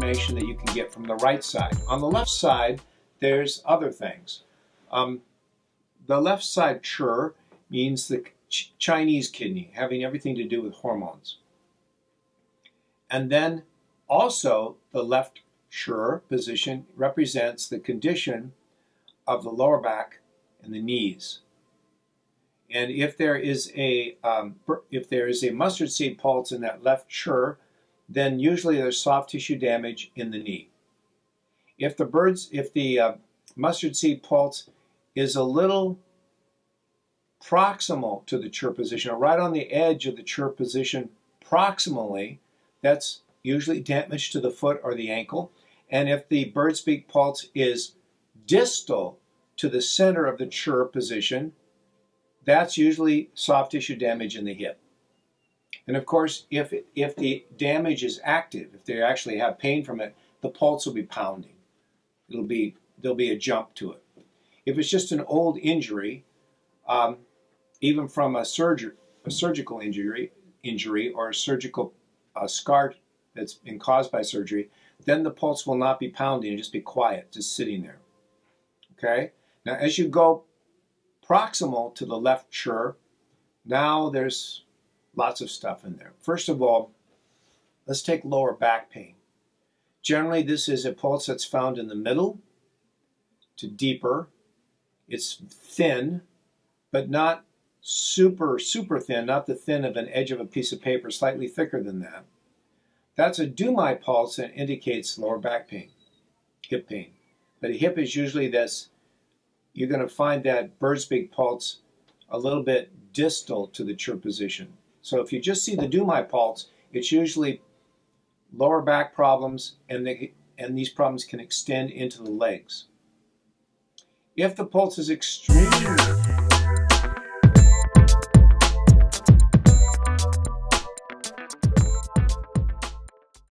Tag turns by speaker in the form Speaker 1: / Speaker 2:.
Speaker 1: information that you can get from the right side. On the left side, there's other things. Um, the left side chur means the ch Chinese kidney, having everything to do with hormones. And then also the left chur position represents the condition of the lower back and the knees. And if there is a um, if there is a mustard seed pulse in that left chur, then usually there's soft tissue damage in the knee. If the birds, if the uh, mustard seed pulse is a little proximal to the chur position, or right on the edge of the chur position proximally, that's usually damage to the foot or the ankle. And if the bird's beak pulse is distal to the center of the chur position, that's usually soft tissue damage in the hip. And of course, if, if the damage is active, if they actually have pain from it, the pulse will be pounding. It'll be, there'll be a jump to it. If it's just an old injury, um, even from a, surgery, a surgical injury, injury or a surgical uh, scar that's been caused by surgery, then the pulse will not be pounding just be quiet, just sitting there. Okay? Now, as you go proximal to the left chur, now there's lots of stuff in there. First of all, let's take lower back pain. Generally, this is a pulse that's found in the middle to deeper. It's thin, but not super, super thin, not the thin of an edge of a piece of paper, slightly thicker than that. That's a Dumai pulse and indicates lower back pain, hip pain. But a hip is usually this, you're going to find that bird's beak pulse a little bit distal to the chur position. So if you just see the Dumai pulse, it's usually lower back problems and, and these problems can extend into the legs. If the pulse is extremely